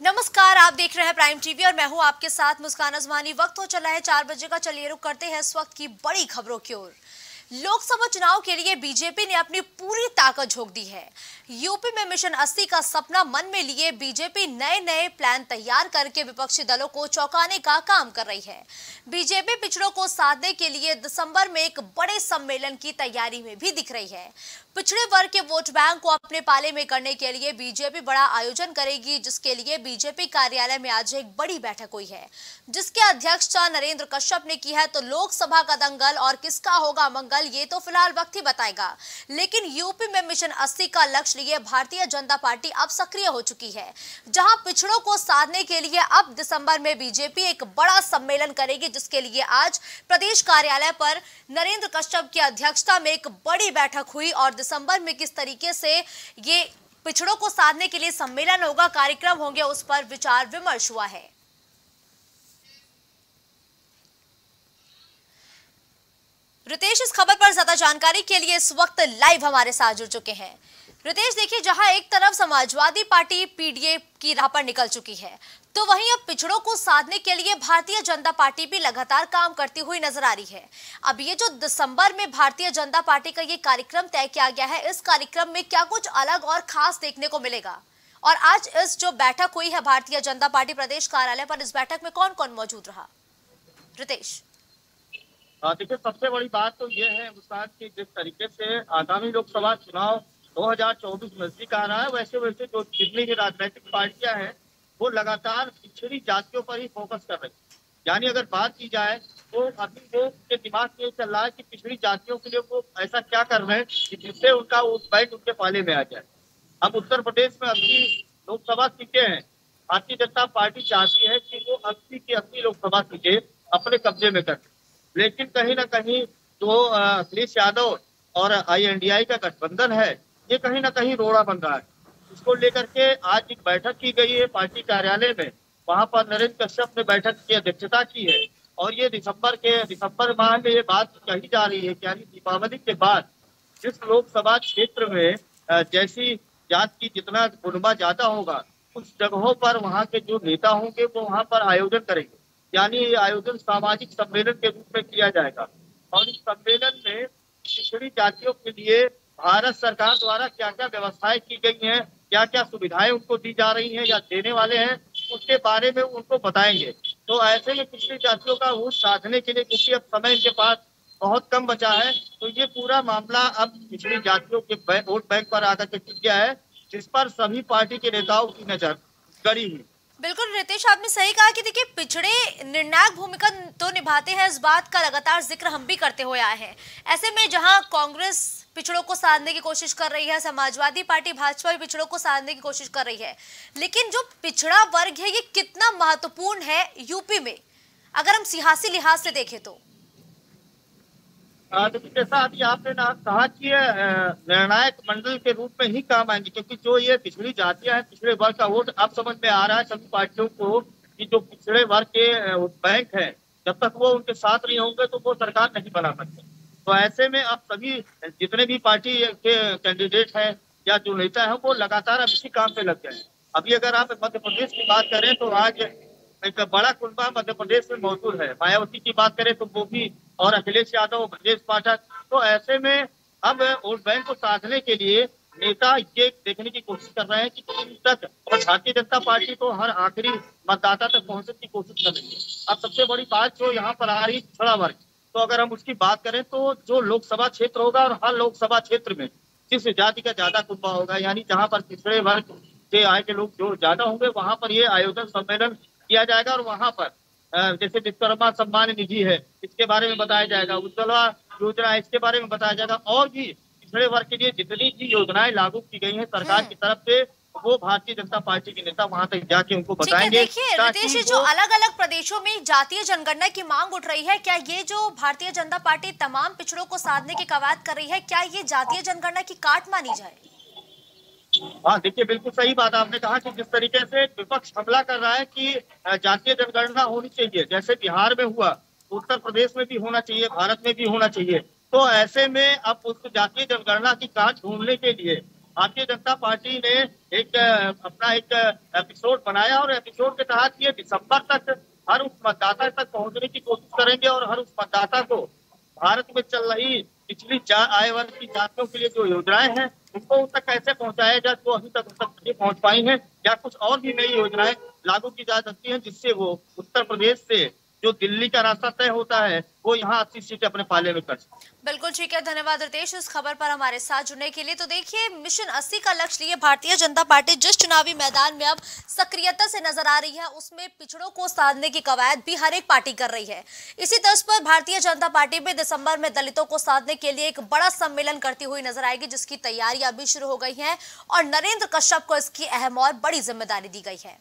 नमस्कार, आप देख रहे हैं प्राइम टीवी और मैं हूँ आपके साथ मुस्कान अजमानी वक्त हो चला है चार बजे का, चलिए रुक करते हैं इस वक्त की बड़ी खबरों की ओर। लोकसभा चुनाव के लिए बीजेपी ने अपनी पूरी ताकत झोंक दी है। यूपी में मिशन 80 का सपना मन में लिए बीजेपी नए नए प्लान तैयार करके विपक्षी दलों को चौंकाने का काम कर रही है। बीजेपी पिछड़ों को साधने के लिए दिसंबर में एक बड़े सम्मेलन की तैयारी में भी दिख रही है। पिछड़े वर्ग के वोट बैंक को अपने पाले में करने के लिए बीजेपी बड़ा आयोजन करेगी, जिसके लिए बीजेपी कार्यालय में आज एक बड़ी बैठक हुई है। जिसके अध्यक्षता नरेंद्र कश्यप ने की है तो लोकसभा का दंगल और किसका होगा मंगल ये तो फ़िलहाल वक्त ही बताएगा। लेकिन यूपी में मिशन 80 का लक्ष्य लिए भारतीय जनता पार्टी अब सक्रिय हो चुकी है, जहाँ पिछड़ों को साधने के लिए अब दिसंबर में बीजेपी एक बड़ा सम्मेलन करेगी, जिसके लिए आज प्रदेश कार्यालय पर नरेंद्र कश्यप की अध्यक्षता में एक बड़ी बैठक हुई और दिसंबर में किस तरीके से ये पिछड़ों को साधने के लिए सम्मेलन होगा, कार्यक्रम होंगे, उस पर विचार विमर्श हुआ है। रितेश इस खबर पर ज़्यादा जानकारी के लिए इस वक्त लाइव हमारे साथ जुड़ चुके हैं। रितेश, देखिए, जहाँ एक तरफ़ समाजवादी पार्टी पीडीए की राह पर निकल चुकी है तो वहीं अब पिछड़ों को साधने के लिए भारतीय जनता पार्टी भी लगातार काम करती हुई नज़र आ रही है। अब ये जो दिसंबर में भारतीय जनता पार्टी का ये कार्यक्रम तय किया गया है, इस कार्यक्रम में क्या कुछ अलग और खास देखने को मिलेगा? और आज इस जो बैठक हुई है भारतीय जनता पार्टी प्रदेश कार्यालय पर, इस बैठक में कौन कौन मौजूद रहा? रितेश। देखिए, सबसे बड़ी बात तो ये है हिंदुस्तान की जिस तरीके से आगामी लोकसभा चुनाव 2024 नज़दीक आ रहा है, वैसे वैसे जो जितनी भी राजनीतिक पार्टियाँ हैं, वो लगातार पिछड़ी जातियों पर ही फोकस कर रही है। यानी अगर बात की जाए तो अभी वो उनके दिमाग में चल रहा है कि पिछड़ी जातियों के लिए वो ऐसा क्या कर रहे हैं कि जिससे उनका उस बैठ उनके पाले में आ जाए। अब उत्तर प्रदेश में अस्सी लोकसभा सीटें हैं, भारतीय जनता पार्टी चाहती है कि वो अस्सी की अस्सी लोकसभा सीटें अपने कब्जे में कर लेकिन कहीं ना कहीं जो अखिलेश यादव और आईएनडीआई का गठबंधन है, ये कहीं ना कहीं रोड़ा बन रहा है। इसको लेकर के आज एक बैठक की गई है पार्टी कार्यालय में। वहाँ पर नरेंद्र कश्यप ने बैठक की अध्यक्षता की है। और ये दिसंबर के, दिसंबर माह में ये बात कही जा रही है यानी दीपावली के बाद जिस लोकसभा क्षेत्र में जैसी जात की जितना गुणबा ज़्यादा होगा, उस जगहों पर वहाँ के जो नेता होंगे वो वहाँ पर आयोजन करेंगे। यानी ये आयोजन सामाजिक सम्मेलन के रूप में किया जाएगा। और इस सम्मेलन में पिछड़ी जातियों के लिए भारत सरकार द्वारा क्या क्या व्यवस्थाएँ की गई हैं क्या क्या सुविधाएँ उनको दी जा रही हैं या देने वाले हैं, उसके बारे में उनको बताएँगे। तो ऐसे में पिछड़ी जातियों का वोट साधने के लिए क्योंकि अब समय इनके पास बहुत कम बचा है। तो ये पूरा मामला अब पिछड़ी जातियों के वोट बैंक पर आकर के टिक गया है, जिस पर सभी पार्टी के नेताओं की नज़र गड़ी हुई। बिल्कुल, रितेश, आपने सही कहा कि देखिए, पिछड़े निर्णायक भूमिका तो निभाते हैं, इस बात का लगातार ज़िक्र हम भी करते हुए आए हैं। ऐसे में जहाँ कांग्रेस पिछड़ों को साधने की कोशिश कर रही है, समाजवादी पार्टी भाजपा भी पिछड़ों को साधने की कोशिश कर रही है, लेकिन जो पिछड़ा वर्ग है, ये कितना महत्वपूर्ण है यूपी में? अगर हम सियासी लिहाज से देखें तो। जैसा अभी आपने कहा कि निर्णायक मंडल के रूप में ही काम आएँगे, क्योंकि जो ये पिछड़ी जातियाँ हैं, पिछड़े वर्ग का वोट अब समझ में आ रहा है सभी पार्टियों को कि जो पिछड़े वर्ग के बैंक है, जब तक वो उनके साथ नहीं होंगे तो वो सरकार नहीं बना सकते। तो ऐसे में अब सभी, जितने भी पार्टी के कैंडिडेट हैं या जो नेता है, वो लगातार अब इसी काम पे लग गए अभी अगर आप मध्य प्रदेश की बात करें तो आज एक बड़ा कुंबा मध्य प्रदेश में मौजूद है। मायावती की बात करें तो वो भी और अखिलेश यादव ब्रजेश पाठक। तो ऐसे में अब वोट बैंक को साधने के लिए नेता ये देखने की कोशिश कर रहे हैं कि किन तक और भारतीय जनता पार्टी को हर आखिरी मतदाता तक पहुँचने की कोशिश कर रही है। अब सबसे बड़ी बात जो यहाँ पर आ रही छड़ा वर्ग। तो अगर हम उसकी बात करें तो जो लोकसभा क्षेत्र होगा और हर लोकसभा क्षेत्र में जिस जाति का ज़्यादा कुंबा होगा, यानी जहाँ पर पिछड़े वर्ग के आय के लोग जो ज़्यादा होंगे, वहाँ पर ये आयोजन सम्मेलन किया जाएगा और वहाँ पर जैसे विश्वकर्मा सम्मान निधि है इसके बारे में बताया जाएगा। उज्ज्वला योजना इसके बारे में बताया जाएगा। और भी पिछड़े वर्ग के लिए जितनी भी योजनाएँ लागू की गई है सरकार की तरफ़ से वो भारतीय जनता पार्टी के नेता वहाँ तक जाके उनको बताएँगे देखिए जो अलग अलग प्रदेशों में जातीय जनगणना की मांग उठ रही है क्या ये जो भारतीय जनता पार्टी तमाम पिछड़ों को साधने की कवायद कर रही है क्या ये जातीय जनगणना की काट मानी जाए हाँ देखिए, बिल्कुल सही बात आपने कहा कि जिस तरीके से विपक्ष हमला कर रहा है कि जातीय जनगणना होनी चाहिए। जैसे बिहार में हुआ उत्तर प्रदेश में भी होना चाहिए, भारत में भी होना चाहिए। तो ऐसे में अब उस जातीय जनगणना की काट ढूँढने के लिए भारतीय जनता पार्टी ने एक अपना एक एपिसोड बनाया और एपिसोड के तहत ये दिसंबर तक हर उस मतदाता तक पहुँचने की कोशिश करेंगे और हर उस मतदाता को भारत में चल रही पिछली आय वर्ग की जातियों के लिए जो योजनाएँ हैं उनको उन तक कैसे पहुँचाया जाए वो अभी तक उन तक नहीं पहुँच पाई है, या कुछ और भी नई योजनाएँ लागू की जा सकती हैं जिससे वो उत्तर प्रदेश से जो दिल्ली का रास्ता तय होता है, वो यहाँ अस्सी सीटें अपने पाले में कर सकते बिल्कुल ठीक है, धन्यवाद रितेश इस खबर पर हमारे साथ जुड़ने के लिए। तो देखिए, मिशन 80 का लक्ष्य लिए भारतीय जनता पार्टी जिस चुनावी मैदान में अब सक्रियता से नज़र आ रही है, उसमें पिछड़ों को साधने की कवायद भी हर एक पार्टी कर रही है। इसी तर्ज पर भारतीय जनता पार्टी भी दिसंबर में दलितों को साधने के लिए एक बड़ा सम्मेलन करती हुई नज़र आएगी, जिसकी तैयारियाँ भी शुरू हो गई है और नरेंद्र कश्यप को इसकी अहम और बड़ी ज़िम्मेदारी दी गई है।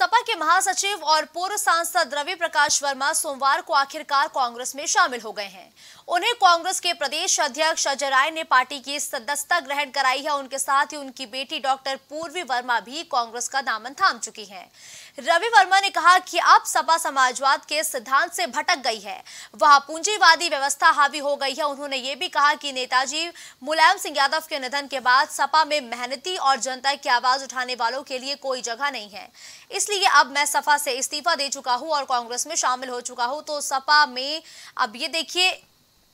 सपा के महासचिव और पूर्व सांसद रवि प्रकाश वर्मा सोमवार को आखिरकार कांग्रेस में शामिल हो गए हैं। उन्हें कांग्रेस के प्रदेश अध्यक्ष अजय राय ने पार्टी की सदस्यता ग्रहण कराई है। उनके साथ ही उनकी बेटी डॉक्टर पूर्वी वर्मा भी कांग्रेस का दामन थाम चुकी हैं। रवि वर्मा ने कहा कि अब सपा समाजवाद के सिद्धांत से भटक गई है। वहाँ पूंजीवादी व्यवस्था हावी हो गई है। उन्होंने ये भी कहा कि नेताजी मुलायम सिंह यादव के निधन के बाद सपा में मेहनती और जनता की आवाज़ उठाने वालों के लिए कोई जगह नहीं है। इसलिए अब मैं सपा से इस्तीफा दे चुका हूँ और कांग्रेस में शामिल हो चुका हूँ। तो सपा में, अब ये देखिए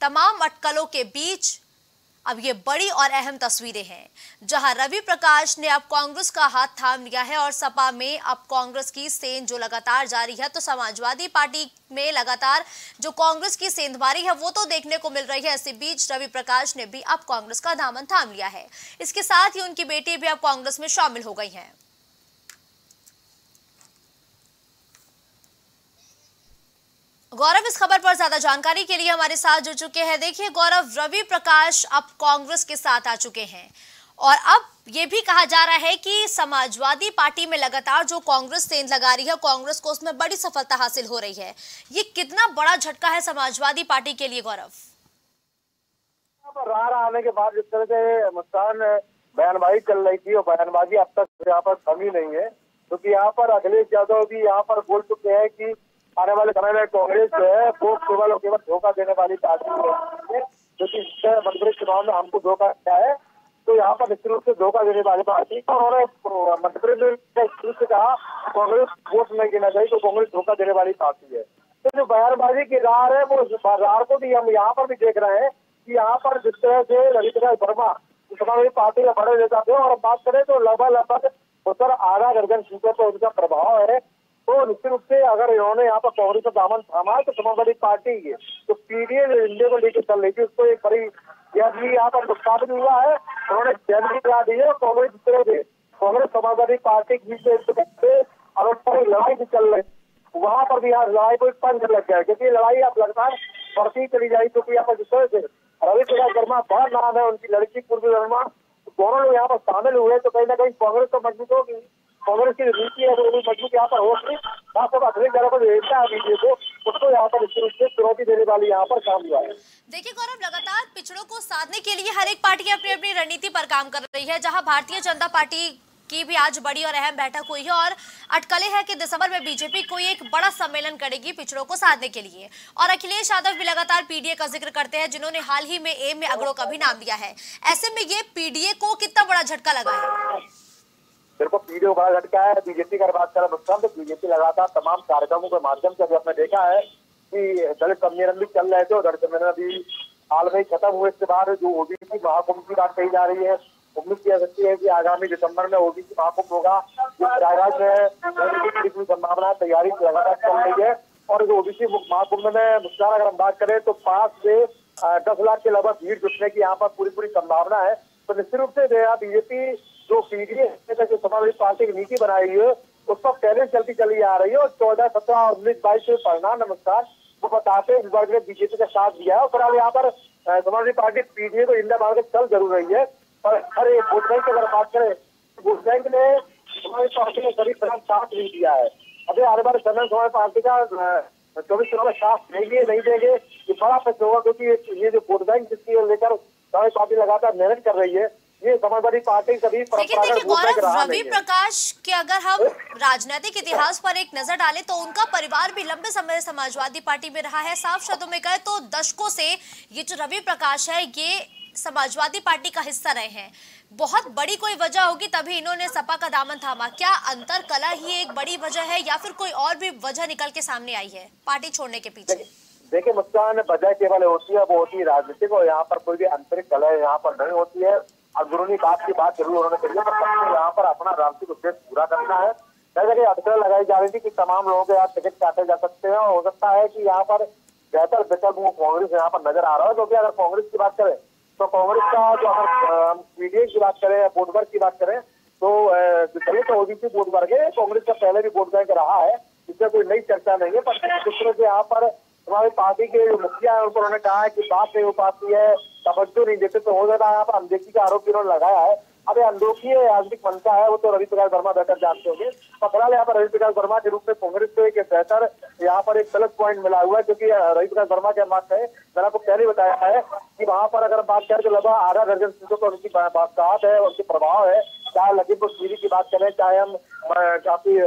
तमाम अटकलों के बीच अब ये बड़ी और अहम तस्वीरें हैं, जहाँ रवि प्रकाश ने अब कांग्रेस का हाथ थाम लिया है और सपा में अब कांग्रेस की सेंध जो लगातार जारी है तो समाजवादी पार्टी में लगातार जो कांग्रेस की सेंधमारी है, वो तो देखने को मिल रही है। इसी बीच रवि प्रकाश ने भी अब कांग्रेस का दामन थाम लिया है। इसके साथ ही उनकी बेटी भी अब कांग्रेस में शामिल हो गई है। गौरव, इस खबर पर ज़्यादा जानकारी के लिए हमारे साथ जुड़ चुके हैं। देखिए, गौरव, रवि प्रकाश अब कांग्रेस के साथ आ चुके हैं। और अब ये भी कहा जा रहा है कि समाजवादी पार्टी में लगातार जो कांग्रेस सेंध लगा रही है, कांग्रेस को उसमें बड़ी सफलता हासिल हो रही है। ये कितना बड़ा झटका है समाजवादी पार्टी के लिए, गौरव? राह आने के बाद जिस तरह से मुस्कान बयानबाजी चल रही थी, और बयानबाजी अब तक यहाँ पर कमी नहीं है। क्योंकि यहाँ पर अखिलेश यादव भी यहाँ पर बोल चुके हैं कि आने वाले समय में कांग्रेस जो है वो केवल और केवल धोखा देने वाली पार्टी है। क्योंकि मध्यप्रदेश चुनाव में हमको धोखा दिया है तो यहाँ पर निश्चित रूप से धोखा देने वाली पार्टी उन्होंने मध्यप्रदेश में से कहा, कांग्रेस वोट नहीं देना चाहिए तो कांग्रेस धोखा देने वाली पार्टी है। तो जो बयानबाजी की राह है, वो राह को भी हम यहाँ पर भी देख रहे हैं कि यहाँ पर जिस तरह से ललित वर्मा समाजवादी पार्टी का बड़े नेता थे, और बात करें तो लगभग लगभग उत्तर आधा दर्जन सीटों पर उनका प्रभाव है। तो निश्चित रूप से अगर इन्होंने यहाँ पर कांग्रेस का दामन थामा तो समाजवादी पार्टी है। तो पीडीए इंडिया को लेकर चल रही थी, उसको एक बड़ी यह भी यहाँ पर स्थापित हुआ है। उन्होंने जैन भी करा दी है और कांग्रेस तरह से, कांग्रेस समाजवादी पार्टी की लड़ाई भी चल रही वहाँ पर भी यहाँ लड़ाई को पंच लग गया क्योंकि लड़ाई आप लगातार बढ़ती चली जाएगी क्योंकि यहाँ पर तरह से रवि प्रकाश वर्मा बड़ा नाम है, उनकी लड़की पूर्वी वर्मा, दोनों लोग यहाँ पर शामिल हुए तो कहीं ना कहीं कांग्रेस तो मज़बूत होगी। कांग्रेस की नीति है, वो मज़बूत यहाँ पर होगी खास तौर अखिलेश यादव को भेजता है बीजेपी को। उसको यहाँ पर निश्चित रूप से चुनौती देने वाली यहाँ पर काम हुआ है। देखिए गौरव, लगातार पिछड़ों को साधने के लिए हर एक पार्टी अपनी अपनी रणनीति पर काम कर रही है, जहाँ भारतीय जनता पार्टी की भी आज बड़ी और अहम बैठक हुई है और अटकले है कि दिसंबर में बीजेपी कोई एक बड़ा सम्मेलन करेगी पिछड़ों को साधने के लिए। और अखिलेश यादव भी लगातार पीडीए का ज़िक्र करते हैं, जिन्होंने हाल ही में एम में अगड़ों का भी नाम दिया है। ऐसे में ये पीडीए को कितना बड़ा झटका लगा है? मेरे को पीडीओ बड़ा झटका है बीजेपी का बात करें नुकसान तो बीजेपी लगातार तमाम कार्यक्रमों के माध्यम से अभी हमने देखा है कि दलित सम्मेलन भी चल रहे थे और दलित सम्मेलन अभी हाल में खत्म हुए, इसके बाद जो ओबीसी महाकुंभ की बात कही जा रही है, उम्मीद की जा सकती है कि आगामी दिसंबर में ओबीसी महाकुंभ होगा प्रयागराज में संभावना तैयारी लगातार चल रही है, और जो ओबीसी महाकुंभ में मुस्कान, अगर हम बात करें तो पाँच से दस लाख के लगभग भीड़ जुटने की यहाँ पर पूरी पूरी संभावना है तो निश्चित रूप से बीजेपी जो पीडीए जो समाजवादी पार्टी की नीति बनाई है, उस पर पहले चलती चली आ रही है और चौदह, सत्रह उन्नीस, बाईस परिणाम नमस्कार, वो बताते हैं इस बार ने बीजेपी का साथ दिया है। और फ़िलहाल यहाँ पर समाजवादी पार्टी पीडीए को इंडिया मार के चल ज़रूर रही है और हर एक वोट बैंक की अगर बात करें, वोट बैंक ने समाजवादी पार्टी ने करीब करीब साथ नहीं दिया है। अभी हर वाले समय समाज पार्टी का चौबीस चुनाव में साथ देंगे, नहीं देंगे, ये बड़ा प्रश्न होगा, क्योंकि ये जो वोट बैंक जिसकी लेकर समाज पार्टी लगातार मेहनत कर रही है ये समाजवादी पार्टी सभी लेकिन देखिए गौरव रवि प्रकाश के अगर हम राजनीतिक इतिहास पर एक नज़र डालें तो उनका परिवार भी लंबे समय समाजवादी पार्टी में रहा है। साफ़ शब्दों में कहे तो दशकों से ये जो रवि प्रकाश है ये समाजवादी पार्टी का हिस्सा रहे हैं। बहुत बड़ी कोई वजह होगी तभी इन्होंने सपा का दामन थामा। क्या अंतर कला ही एक बड़ी वजह है या फिर कोई और भी वजह निकल के सामने आई है पार्टी छोड़ने के पीछे? देखिए मुस्कान वजह केवल होती है वो होती है राजनीतिक और यहाँ पर कोई भी आंतरिक कलह यहाँ पर नहीं होती है। अंदरूनी बात की बात ज़रूर उन्होंने कही है पर यहाँ पर अपना राजनीतिक उद्देश्य पूरा करना है। जैसे कि अटकलें लगाई जा रही थी कि तमाम लोगों के यहाँ टिकट काटे जा सकते हैं, और हो सकता है कि यहाँ पर बेहतर विकल्प वो कांग्रेस यहाँ पर नज़र आ रहा है, क्योंकि अगर कांग्रेस की बात करें तो कांग्रेस का जो अगर पीडीए की बात करें या वोट वर्ग की बात करें तो दलित ओबीसी वोट वर्ग है, कांग्रेस का पहले भी वोट बैंक रहा है इसमें कोई नई चर्चा नहीं है, पर दूसरे से यहाँ पर हमारी पार्टी के जो मुखिया है, उनको उन्होंने कहा है कि बात नहीं हो पाती है तवज्जो नहीं देते तो हो जाता है यहाँ पर अनदेखी का आरोप इन्होंने लगाया है। अब अनदेखी है राजनीतिक मंशा है, वो तो रवि प्रकाश वर्मा बेहतर जानते होंगे। पर फ़िलहाल यहाँ पर रवि प्रकाश वर्मा के रूप में कांग्रेस को एक बेहतर यहाँ पर एक प्लस पॉइंट मिला हुआ है, क्योंकि रवि प्रकाश वर्मा के बात है मैंने आपको पहले बताया है कि वहाँ पर अगर बात करें तो लगभग आधा दर्जन सीटों पर उनकी बात, है, उनके प्रभाव है। चाहे लखीमपुर खीरी की बात करें, चाहे हम काफ़ी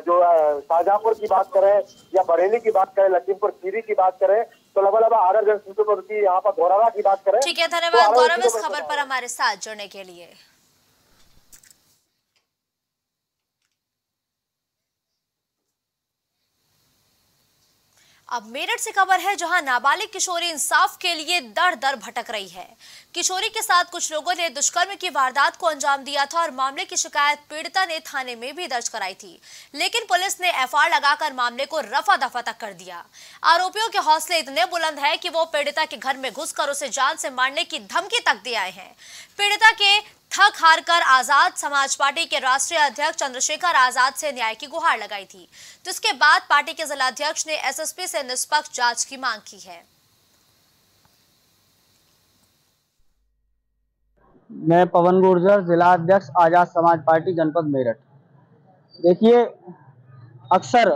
जो शाहजहांपुर की बात करें या बरेली की बात करें, लखीमपुर खीरी की बात करें तो लगभग दर्जन सीटों पर उनकी यहाँ पर घोराला की बात करें ठीक है तो धन्यवाद। गौरव इस खबर पर हमारे साथ जुड़ने के लिए। अब मेरठ से खबर है जहाँ नाबालिग किशोरी इंसाफ के लिए दर दर भटक रही है। किशोरी के साथ कुछ लोगों ने दुष्कर्म की वारदात को अंजाम दिया था और मामले की शिकायत पीड़िता ने थाने में भी दर्ज कराई थी। लेकिन पुलिस ने एफआईआर लगाकर मामले को रफा दफ़ा तक कर दिया। आरोपियों के हौसले इतने बुलंद है कि वो पीड़िता के घर में घुसकर उसे जान से मारने की धमकी तक दे आए हैं। पीड़िता के थक हार कर आज़ाद समाज पार्टी के राष्ट्रीय अध्यक्ष चंद्रशेखर आज़ाद से न्याय की गुहार लगाई थी। जिसके बाद पार्टी के जिलाध्यक्ष ने एसएसपी से निष्पक्ष जाँच की मांग की है। मैं पवन गुर्जर, जिला अध्यक्ष, आज़ाद समाज पार्टी, जनपद मेरठ। देखिए, अक्सर,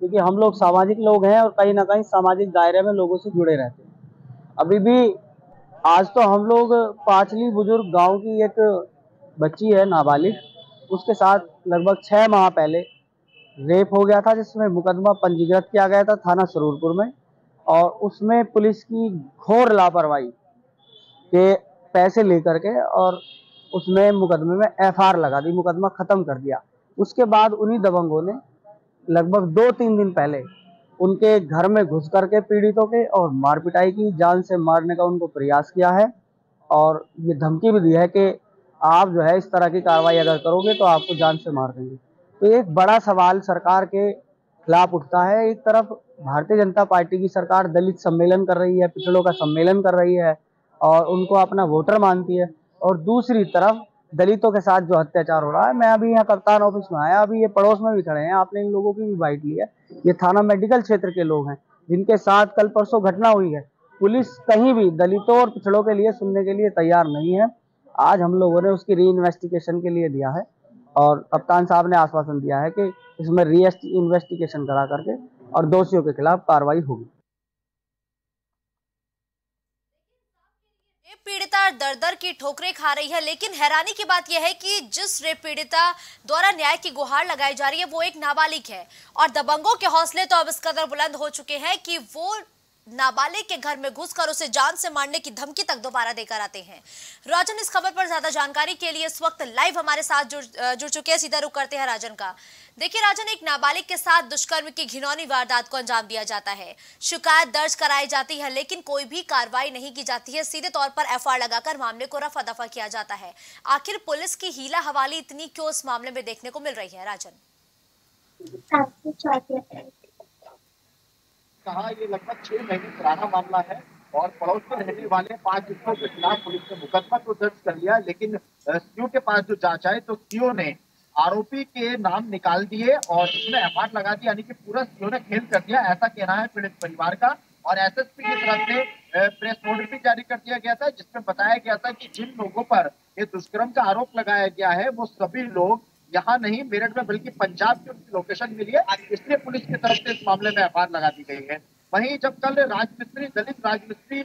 क्योंकि हम लोग सामाजिक लोग हैं और कहीं ना कहीं सामाजिक दायरे में लोगों से जुड़े रहते हैं। अभी भी, आज तो हम लोग पांचली बुज़ुर्ग गाँव की एक बच्ची है, नाबालिग। उसके साथ लगभग छः माह पहले रेप हो गया था, जिसमें मुकदमा पंजीकृत किया गया था थाना सरूरपुर में। और उसमें पुलिस की घोर लापरवाही के पैसे लेकर के और उसमें मुकदमे में एफआर लगा दी, मुकदमा खत्म कर दिया। उसके बाद उन्हीं दबंगों ने लगभग दो तीन दिन पहले उनके घर में घुस करके पीड़ितों के और मार पिटाई की, जान से मारने का उनको प्रयास किया है और ये धमकी भी दी है कि आप जो है इस तरह की कार्रवाई अगर करोगे तो आपको जान से मार देंगे। तो एक बड़ा सवाल सरकार के खिलाफ उठता है। एक तरफ़ भारतीय जनता पार्टी की सरकार दलित सम्मेलन कर रही है, पिछड़ों का सम्मेलन कर रही है और उनको अपना वोटर मानती है। और दूसरी तरफ़ दलितों के साथ जो अत्याचार हो रहा है, मैं अभी यहाँ कप्तान ऑफ़िस में आया, अभी ये पड़ोस में भी खड़े हैं, आपने इन लोगों की भी बाइट ली है। ये थाना मेडिकल क्षेत्र के लोग हैं, जिनके साथ कल परसों घटना हुई है। पुलिस कहीं भी दलितों और पिछड़ों के लिए सुनने के लिए तैयार नहीं है। आज हम लोगों ने उसकी री इन्वेस्टिगेशन के लिए दिया है और कप्तान साहब ने आश्वासन दिया है कि इसमें री इन्वेस्टिगेशन करा करके और दोषियों के खिलाफ कार्रवाई होगी। रेप पीड़िता दर दर की ठोकरे खा रही है, लेकिन हैरानी की बात यह है कि जिस रेप पीड़िता द्वारा न्याय की गुहार लगाई जा रही है, वो एक नाबालिग है। और दबंगों के हौसले तो अब इस कदर बुलंद हो चुके हैं कि वो नाबालिग के घर में घुसकर उसे जान से मारने की धमकी तक दोबारा देकर आते हैं। राजन, इस खबर पर ज़्यादा जानकारी के लिए इस वक्त लाइव हमारे साथ जुड़ जुड़ चुके हैं। सीधा रुक करते हैं राजन का। देखिए राजन, एक नाबालिग के साथ दुष्कर्म की घिनौनी वारदात को अंजाम दिया जाता है। शिकायत दर्ज कराई जाती है, लेकिन कोई भी कार्रवाई नहीं की जाती है। सीधे तौर पर एफआईआर लगाकर मामले को रफा दफ़ा किया जाता है। आखिर पुलिस की हीला हवाली इतनी क्यों इस मामले में देखने को मिल रही है? राजन। कहा, ये लगभग छह महीने पुराना मामला है और पड़ोस में रहने वाले पाँच युवकों के खिलाफ पुलिस ने मुकदमा तो दर्ज कर लिया, लेकिन सीओ के पास जो जाँच आई तो सीओ ने आरोपी के नाम निकाल दिए और उसने एफ़ लगा दी, यानी कि पूरा सीओ ने खेल कर दिया। ऐसा कहना है पीड़ित परिवार का और एसएसपी की तरफ़ से प्रेस नोटिस भी जारी कर दिया गया था, जिसमें बताया गया था कि जिन लोगों पर ये दुष्कर्म का आरोप लगाया गया है, वो सभी लोग यहाँ नहीं, मेरठ में, बल्कि पंजाब की उनकी लोकेशन मिली है। इसलिए पुलिस की तरफ़ से इस मामले में एफ़ लगा दी गई है। वहीं जब कल राजमिस्त्री, दलित राजमिस्त्री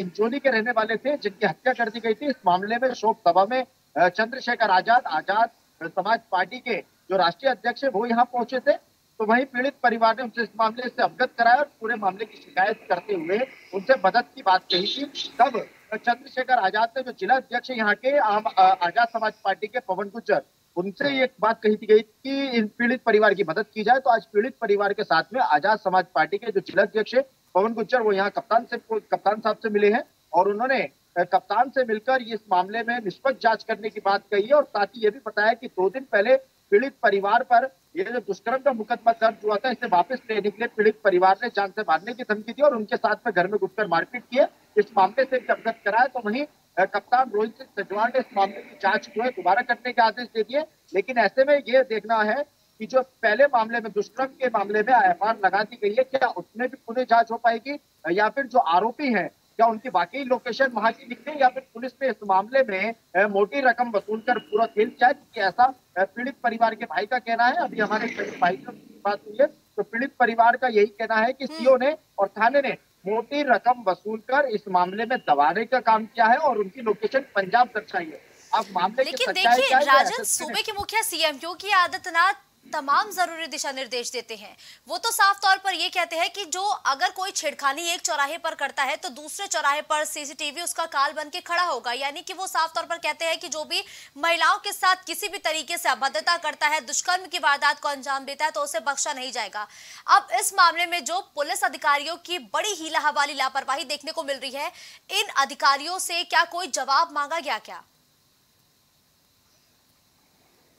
इंचोली के रहने वाले थे, जिनकी हत्या कर दी गई थी, इस मामले में शोक सभा में चंद्रशेखर आज़ाद आज़ाद समाज पार्टी के जो राष्ट्रीय अध्यक्ष है, वो यहाँ पहुँचे थे। तो वही पीड़ित परिवार ने उनसे इस मामले से अवगत कराया और पूरे मामले की शिकायत करते हुए उनसे मदद की बात कही थी। तब चंद्रशेखर आज़ाद ने जो जिला अध्यक्ष यहाँ के, आम आज़ाद समाज पार्टी के पवन गुज्जर उनसे एक बात कही थी गई कि इन पीड़ित परिवार की मदद की जाए तो आज पीड़ित परिवार के साथ में आज़ाद समाज पार्टी के जो जिला अध्यक्ष है पवन गुज्जर वो यहाँ कप्तान से कप्तान साहब से मिले हैं और उन्होंने कप्तान से मिलकर इस मामले में निष्पक्ष जाँच करने की बात कही है और साथ ही ये भी बताया कि दो दिन पहले पीड़ित परिवार पर ये जो दुष्कर्म का मुकदमा दर्ज हुआ था, इसे वापस लेने के लिए पीड़ित परिवार ने जान से मारने की धमकी दी और उनके साथ में घर में घुसकर मारपीट किए इस मामले से अवगत कराया तो वहीं कप्तान रोहित सिंह सजवान ने इस मामले की जाँच जो है दोबारा करने के आदेश दे दिए। लेकिन ऐसे में ये देखना है कि जो पहले मामले में, दुष्कर्म के मामले में एफ़ लगा दी गई है, क्या उसमें भी पुनः जाँच हो पाएगी? या फिर जो आरोपी है क्या उनकी वाकई लोकेशन वहाँ की लिखते या फिर पुलिस ने इस मामले में मोटी रकम वसूल कर पूरा खेल किया कि ऐसा पीड़ित परिवार के भाई का कहना है अभी हमारे भाई से बात हुई है तो पीड़ित परिवार का यही कहना है कि सीओ ने और थाने ने मोटी रकम वसूल कर इस मामले में दबाने का काम किया है और उनकी लोकेशन पंजाब दर्शाई है अब मामले लेकिन देखिए राजन सूबे के मुखिया सीएम योगी आदित्यनाथ तमाम ज़रूरी दिशा निर्देश देते हैं। वो तो साफ़ तौर पर ये कहते हैं कि जो अगर कोई छेड़खानी एक चौराहे पर करता है तो दूसरे चौराहे पर सीसीटीवी उसका काल बन के खड़ा होगा। यानी कि वो साफ़ तौर पर कहते हैं कि जो भी महिलाओं के साथ किसी भी तरीके से अभद्रता करता है, दुष्कर्म की वारदात को अंजाम देता है तो उसे बख्शा नहीं जाएगा। अब इस मामले में जो पुलिस अधिकारियों की बड़ी हीला हवाली लापरवाही देखने को मिल रही है, इन अधिकारियों से क्या कोई जवाब मांगा गया क्या?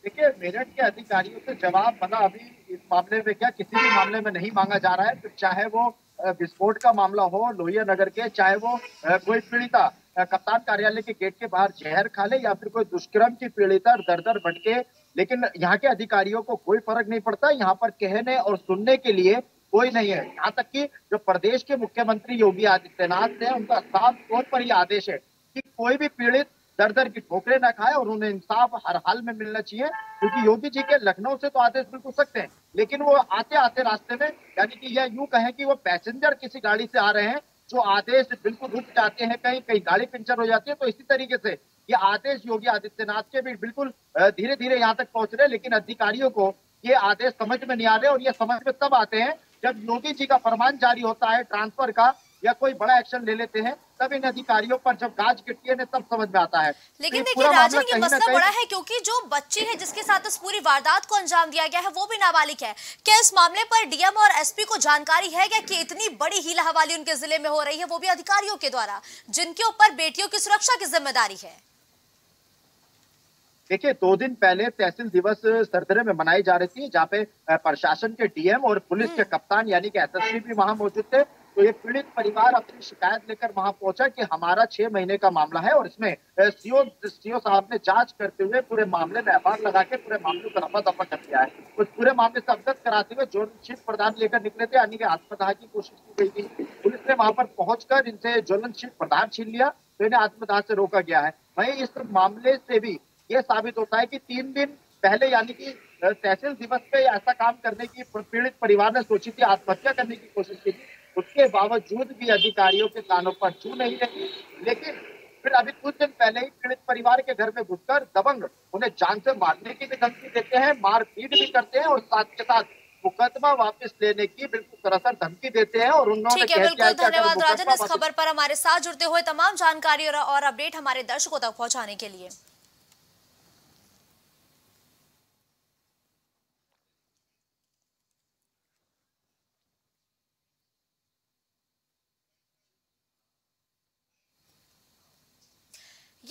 देखिए, मेरठ के अधिकारियों से जवाब बना अभी इस मामले में क्या किसी भी मामले में नहीं मांगा जा रहा है? तो चाहे वो विस्फोट का मामला हो, लोहिया नगर के, चाहे वो कोई पीड़िता कप्तान कार्यालय के गेट के बाहर जहर खा ले या फिर कोई दुष्कर्म की पीड़िता दर दर भटके, लेकिन यहाँ के अधिकारियों को कोई फ़र्क नहीं पड़ता। यहाँ पर कहने और सुनने के लिए कोई नहीं है। यहाँ तक कि जो प्रदेश के मुख्यमंत्री योगी आदित्यनाथ है, उनका साफ़ तौर पर यह आदेश है कि कोई भी पीड़ित दर दर की ठोकरे ना खाए और उन्हें इंसाफ हर हाल में मिलना चाहिए, क्योंकि योगी जी के लखनऊ से तो आदेश बिल्कुल सकते हैं, लेकिन वो आते आते रास्ते में, यानी कि यह यूँ कहें कि वो पैसेंजर किसी गाड़ी से आ रहे हैं, जो आदेश बिल्कुल रुक जाते हैं, कहीं कहीं गाड़ी पंचर हो जाती है तो इसी तरीके से ये आदेश योगी आदित्यनाथ के भी बिल्कुल धीरे धीरे यहाँ तक पहुँच रहे लेकिन अधिकारियों को ये आदेश समझ में नहीं आ रहे और ये समझ में तब आते हैं, जब योगी जी का फरमान जारी होता है ट्रांसफ़र का, या कोई बड़ा एक्शन ले लेते हैं तब इन अधिकारियों पर जब गाज गिरती है तब समझ में आता है। लेकिन तो देखिए राजन ये मसला बड़ा है क्योंकि जो बच्ची है जिसके साथ इस पूरी वारदात को अंजाम दिया गया है वो भी नाबालिग है। क्या इस मामले पर डीएम और एसपी को जानकारी है क्या कि इतनी बड़ी हीला हवाली उनके ज़िले में हो रही है? वो भी अधिकारियों के द्वारा जिनके ऊपर बेटियों की सुरक्षा की ज़िम्मेदारी है। देखिए दो दिन पहले तहसील दिवस सरदरे में मनाई जा रही थी जहाँ पे प्रशासन के डीएम और पुलिस के हम्म। कप्तान यानी कि एसएसपी भी वहाँ मौजूद थे। तो ये पीड़ित परिवार अपनी शिकायत लेकर वहाँ पहुँचा कि हमारा छह महीने का मामला है और इसमें सीओ सीओ साहब ने जाँच करते हुए पूरे मामले में एफ़ लगा के पूरे मामले को रफा दफ़ा कर दिया है। उस पूरे मामले से अवगत कराते हुए जो शीट प्रदान लेकर निकले थे, यानी कि आत्मदाह की कोशिश की गई थी, पुलिस ने वहाँ पर पहुंचकर इनसे ज्वलन शीट प्रदान छीन लिया तो इन्हें आत्मदाह से रोका गया है। वही इस मामले से भी ये साबित होता है कि तीन दिन पहले, यानी कि तहसील दिवस पे ऐसा काम करने की पीड़ित परिवार ने सोची थी, आत्महत्या करने की कोशिश की थी। उसके बावजूद भी अधिकारियों के कानों पर छू नहीं रही। लेकिन फिर अभी कुछ दिन पहले ही पीड़ित परिवार के घर में घुसकर दबंग उन्हें जान से मारने की भी धमकी देते हैं मारपीट भी करते हैं और साथ के साथ मुकदमा वापस लेने की बिल्कुल सरासर धमकी देते हैं और उन्होंने ठीक है बिल्कुल धन्यवाद राजन। इस खबर पर हमारे साथ जुड़ते हुए तमाम जानकारी और अपडेट हमारे दर्शकों तक पहुँचाने के लिए।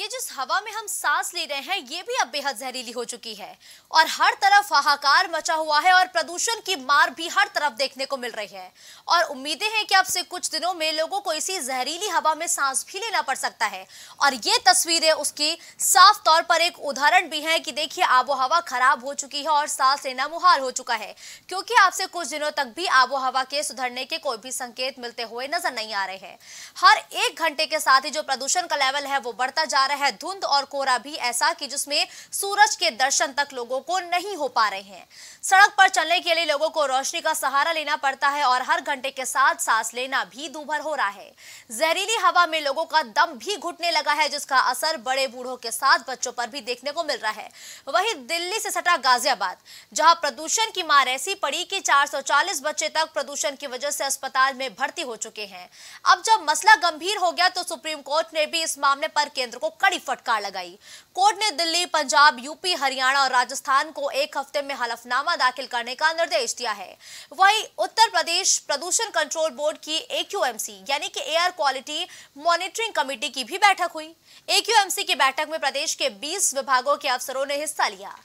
ये जिस हवा में हम सांस ले रहे हैं, ये भी अब बेहद जहरीली हो चुकी है। और हर तरफ़ हाहाकार मचा हुआ है और प्रदूषण की मार भी हर तरफ़ देखने को मिल रही है। और उम्मीदें हैं कि अब से कुछ दिनों में लोगों को इसी जहरीली हवा में सांस भी लेना पड़ सकता है। और ये तस्वीरें उसकी साफ़ तौर पर एक उदाहरण भी है कि देखिए आबो हवा खराब हो चुकी है और सांस लेना मुहाल हो चुका है। क्योंकि आपसे कुछ दिनों तक भी आबो हवा के सुधरने के कोई भी संकेत मिलते हुए नज़र नहीं आ रहे हैं। हर एक घंटे के साथ ही जो प्रदूषण का लेवल है, वो बढ़ता जा रहा है। धुंध और कोहरा भी ऐसा कि जिसमें सूरज के दर्शन तक लोगों को नहीं हो पा रहे हैं। सड़क पर चलने के लिए लोगों को रोशनी का सहारा लेना पड़ता है और हर घंटे के साथ सांस लेना भी दूभर हो रहा है। जहरीली हवा में लोगों का दम भी घुटने लगा है, जिसका असर बड़े बूढ़ों के साथ बच्चों पर भी देखने को मिल रहा है। वहीं दिल्ली से सटा गाजियाबाद, जहाँ प्रदूषण की मार ऐसी पड़ी कि 440 बच्चे तक प्रदूषण की वजह से अस्पताल में भर्ती हो चुके हैं। अब जब मसला गंभीर हो गया तो सुप्रीम कोर्ट ने भी इस मामले पर केंद्र को कड़ी फटकार लगाई। कोर्ट ने दिल्ली, पंजाब, यूपी, हरियाणा और राजस्थान को एक हफ़्ते में हलफनामा दाखिल करने का निर्देश दिया है। वहीं उत्तर प्रदेश प्रदूषण कंट्रोल बोर्ड की एक्यूएमसी यानी कि एयर क्वालिटी मॉनिटरिंग कमेटी की भी बैठक हुई। एक्यूएमसी की बैठक में प्रदेश के 20 विभागों के अफसरों ने हिस्सा लिया।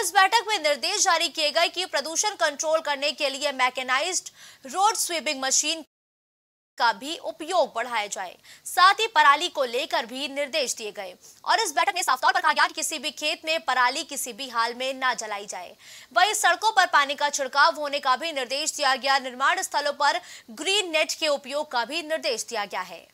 इस बैठक में निर्देश जारी किए गए कि प्रदूषण कंट्रोल करने के लिए मैकेनाइज्ड रोड स्वीपिंग मशीन का भी उपयोग बढ़ाया जाए। साथ ही पराली को लेकर भी निर्देश दिए गए। और इस बैठक में साफ़ तौर पर कहा गया कि किसी भी खेत में पराली किसी भी हाल में ना जलाई जाए। वही सड़कों पर पानी का छिड़काव होने का भी निर्देश दिया गया। निर्माण स्थलों पर ग्रीन नेट के उपयोग का भी निर्देश दिया गया है।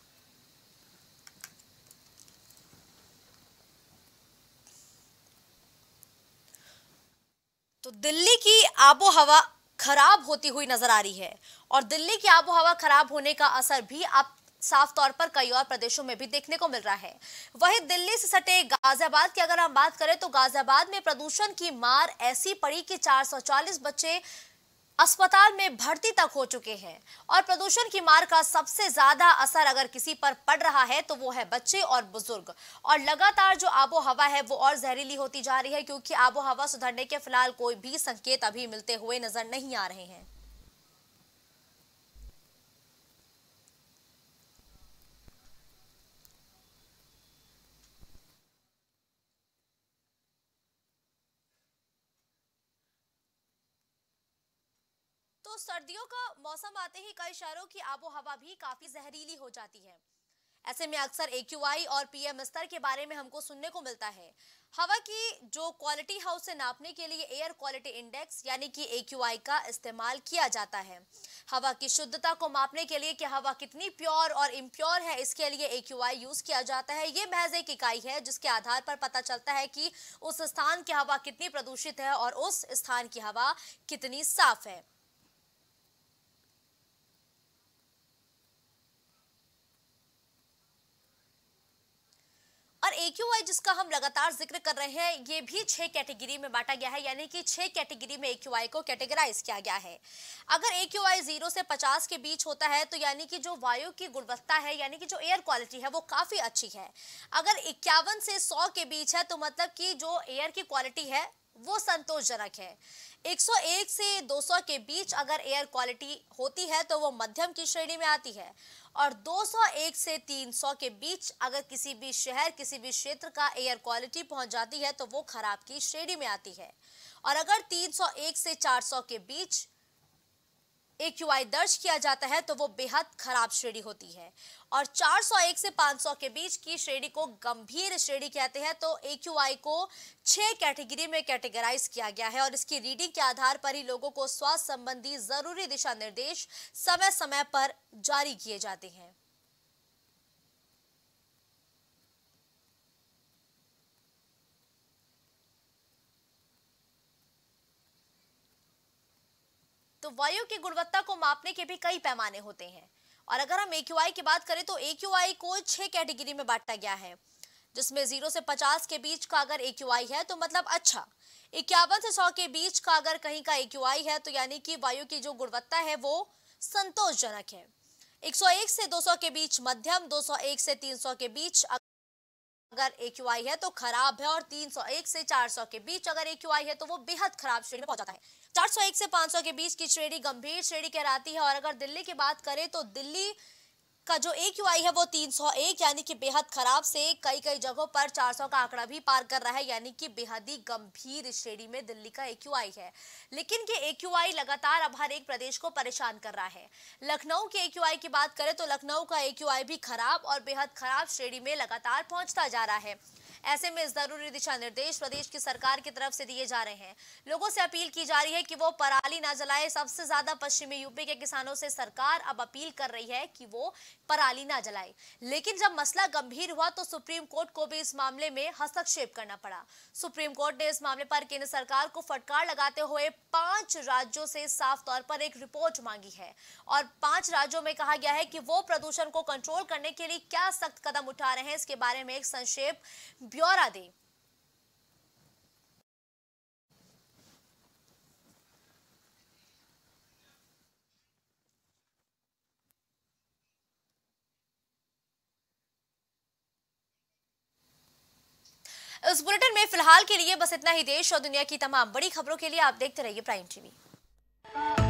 तो दिल्ली की आबो हवा खराब होती हुई नज़र आ रही है। और दिल्ली की आबो हवा खराब होने का असर भी अब साफ़ तौर पर कई और प्रदेशों में भी देखने को मिल रहा है। वहीं दिल्ली से सटे गाजियाबाद की अगर हम बात करें तो गाजियाबाद में प्रदूषण की मार ऐसी पड़ी कि 440 बच्चे अस्पताल में भर्ती तक हो चुके हैं और प्रदूषण की मार का सबसे ज़्यादा असर अगर किसी पर पड़ रहा है तो वो है बच्चे और बुज़ुर्ग। और लगातार जो आबो हवा है वो और जहरीली होती जा रही है क्योंकि आबो हवा सुधरने के फ़िलहाल कोई भी संकेत अभी मिलते हुए नज़र नहीं आ रहे हैं। सर्दियों का मौसम आते ही कई शहरों की आबो हवा भी काफ़ी जहरीली हो जाती है। ऐसे में अक्सर एक्यूआई और पीएम स्तर के बारे में हमको सुनने को मिलता है। हवा की जो क्वालिटी हाउस से नापने के लिए एयर क्वालिटी इंडेक्स यानी कि एक्यूआई का इस्तेमाल किया जाता है। हवा की शुद्धता को मापने के लिए कि हवा कितनी प्योर और इम्प्योर है, इसके लिए ए यूज़ किया जाता है। ये महज एक इकाई है, जिसके आधार पर पता चलता है कि उस स्थान की हवा कितनी प्रदूषित है और उस स्थान की हवा कितनी साफ़ है। और ए जिसका हम लगातार ज़िक्र कर रहे हैं, ये भी छह कैटेगरी में बांटा गया है, यानी कि छह कैटेगरी में एक्यूआई को कैटेगराइज किया गया है। अगर ए ज़ीरो से पचास के बीच होता है तो यानी कि जो वायु की गुणवत्ता है, यानी कि जो एयर क्वालिटी है, वो काफ़ी अच्छी है। अगर इक्यावन से सौ के बीच है तो मतलब कि जो एयर की क्वालिटी है, वो संतोषजनक है। 101 से 200 के बीच अगर एयर क्वालिटी होती है तो वो मध्यम की श्रेणी में आती है। और 201 से 300 के बीच अगर किसी भी शहर, किसी भी क्षेत्र का एयर क्वालिटी पहुँच जाती है तो वो खराब की श्रेणी में आती है। और अगर 301 से 400 के बीच AQI दर्ज किया जाता है तो वो बेहद खराब श्रेणी होती है। और 401 से 500 के बीच की श्रेणी को गंभीर श्रेणी कहते हैं तो ए को छह कैटेगरी में कैटेगराइज किया गया है और इसकी रीडिंग के आधार पर ही लोगों को स्वास्थ्य संबंधी ज़रूरी दिशा निर्देश समय समय पर जारी किए जाते हैं। तो वायु की गुणवत्ता को मापने के भी कई पैमाने होते हैं। और अगर हम ए की बात करें तो ए को छह कैटेगरी में बांटा गया है, जिसमें ज़ीरो से पचास के बीच का अगर ए है तो मतलब अच्छा इक्यावन से सौ के बीच का अगर कहीं का ए है तो यानी कि वायु की जो गुणवत्ता है, वो संतोषजनक है। 101 से 200 के बीच मध्यम 201 से 300 के बीच अगर ए है तो खराब है, और 301 से 400 के बीच अगर ए है तो वो बेहद खराब श्रेणी में पहुंचाता है। 401 से 500 के बीच की श्रेणी गंभीर श्रेणी कहलाती है। और अगर दिल्ली की बात करें तो दिल्ली का जो ए क्यू आई है वो 301 यानी कि बेहद खराब से कई कई जगहों पर 400 का आंकड़ा भी पार कर रहा है, यानी कि बेहद ही गंभीर श्रेणी में दिल्ली का ए क्यू आई है। लेकिन ये ए क्यू आई लगातार अब हर एक प्रदेश को परेशान कर रहा है। लखनऊ के ए क्यू आई की बात करें तो लखनऊ का ए क्यू आई भी खराब और बेहद खराब श्रेणी में लगातार पहुँचता जा रहा है। ऐसे में ज़रूरी दिशा निर्देश प्रदेश की सरकार की तरफ़ से दिए जा रहे हैं। लोगों से अपील की जा रही है कि वो पराली ना जलाए। सबसे ज़्यादा पश्चिमी यूपी के किसानों से सरकार अब अपील कर रही है कि वो पराली ना जलाए। लेकिन जब मसला गंभीर हुआ तो सुप्रीम कोर्ट को भी इस मामले में हस्तक्षेप करना पड़ा। सुप्रीम कोर्ट ने इस मामले पर केंद्र सरकार को फटकार लगाते हुए पाँच राज्यों से साफ़ तौर पर एक रिपोर्ट मांगी है और पाँच राज्यों में कहा गया है कि वो प्रदूषण को कंट्रोल करने के लिए क्या सख्त कदम उठा रहे हैं। इसके बारे में एक संक्षेप ब्यौरा दें। इस बुलेटिन में फ़िलहाल के लिए बस इतना ही देश और दुनिया की तमाम बड़ी खबरों के लिए आप देखते रहिए प्राइम टीवी।